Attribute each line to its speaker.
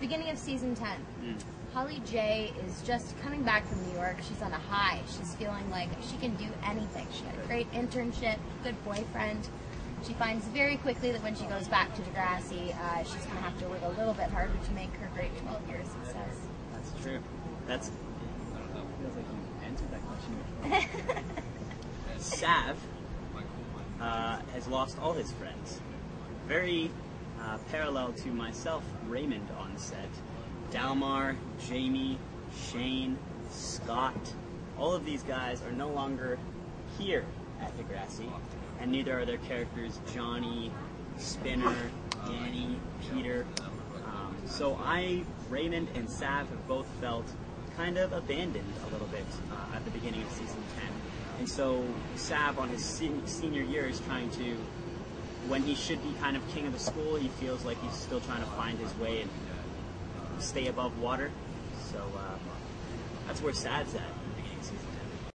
Speaker 1: beginning of season 10.
Speaker 2: Mm.
Speaker 1: Holly J is just coming back from New York. She's on a high. She's feeling like she can do anything. She got a great internship, good boyfriend. She finds very quickly that when she goes back to Degrassi, uh, she's going to have to work a little bit harder to make her great 12 year success.
Speaker 2: That's true. That's feels like you answered that question. Sav uh, has lost all his friends. Very uh, parallel to myself, Raymond on set. Dalmar, Jamie, Shane, Scott, all of these guys are no longer here at Degrassi, and neither are their characters Johnny, Spinner, Danny, Peter. Um, so I, Raymond, and Sav have both felt kind of abandoned a little bit uh, at the beginning of season 10. And so Sav, on his sen- senior year, is trying to, when he should be kind of king of the school, he feels like he's still trying to find his way and stay above water. So uh, that's where Sav's at